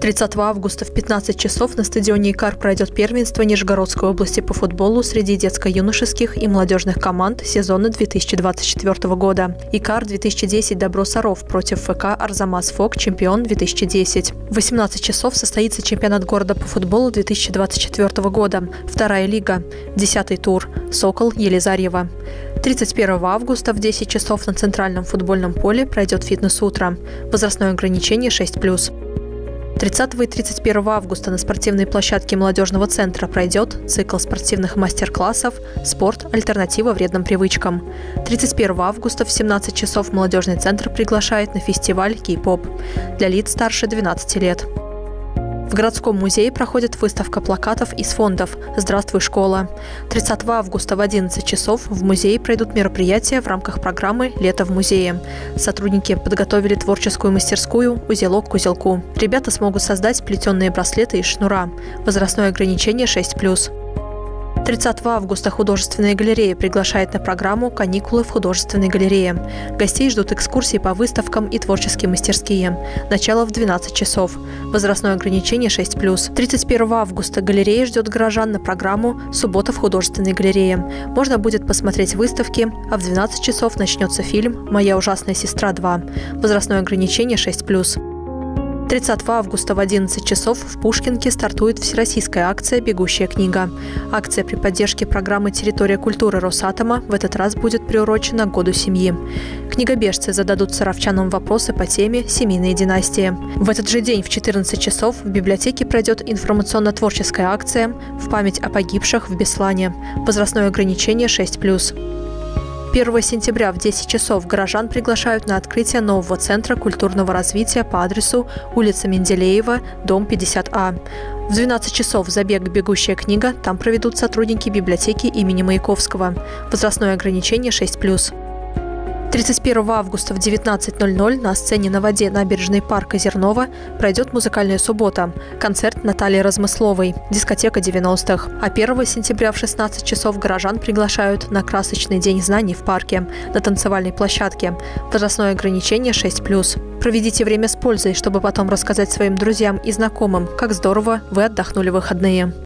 30 августа в 15 часов на стадионе «Икар» пройдет первенство Нижегородской области по футболу среди детско-юношеских и молодежных команд сезона 2024 года. «Икар» 2010 «Добро Саров» против ФК «Арзамас Фок» чемпион 2010. В 18 часов состоится чемпионат города по футболу 2024 года. Вторая лига. Десятый тур. «Сокол» Елизарьева. 31 августа в 10 часов на центральном футбольном поле пройдет фитнес-утро. Возрастное ограничение 6+. 30 и 31 августа на спортивной площадке молодежного центра пройдет цикл спортивных мастер-классов «Спорт. Альтернатива вредным привычкам». 31 августа в 17 часов молодежный центр приглашает на фестиваль «Кей-поп» для лиц старше 12 лет. Городском музее проходит выставка плакатов из фондов «Здравствуй, школа». 30 августа в 11 часов в музее пройдут мероприятия в рамках программы «Лето в музее». Сотрудники подготовили творческую мастерскую «Узелок к узелку». Ребята смогут создать плетеные браслеты из шнура. Возрастное ограничение 6+. 30 августа художественная галерея приглашает на программу «Каникулы в художественной галерее». Гостей ждут экскурсии по выставкам и творческие мастерские. Начало в 12 часов. Возрастное ограничение 6+. 31 августа галерея ждет горожан на программу «Суббота в художественной галерее». Можно будет посмотреть выставки, а в 12 часов начнется фильм «Моя ужасная сестра 2». Возрастное ограничение 6+. 30 августа в 11 часов в Пушкинке стартует всероссийская акция «Бегущая книга». Акция при поддержке программы «Территория культуры Росатома» в этот раз будет приурочена к Году семьи. Книгобежцы зададут саровчанам вопросы по теме «Семейные династии». В этот же день в 14 часов в библиотеке пройдет информационно-творческая акция в память о погибших в Беслане. Возрастное ограничение 6+. 1 сентября в 10 часов горожан приглашают на открытие нового центра культурного развития по адресу улица Менделеева, дом 50А. В 12 часов забег «Бегущая книга» там проведут сотрудники библиотеки имени Маяковского. Возрастное ограничение 6+. 31 августа в 19.00 на сцене на воде набережной парка Зернова пройдет музыкальная суббота, концерт Натальи Размысловой, дискотека 90-х. А 1 сентября в 16 часов горожан приглашают на красочный день знаний в парке, на танцевальной площадке. Возрастное ограничение 6+. Проведите время с пользой, чтобы потом рассказать своим друзьям и знакомым, как здорово вы отдохнули выходные.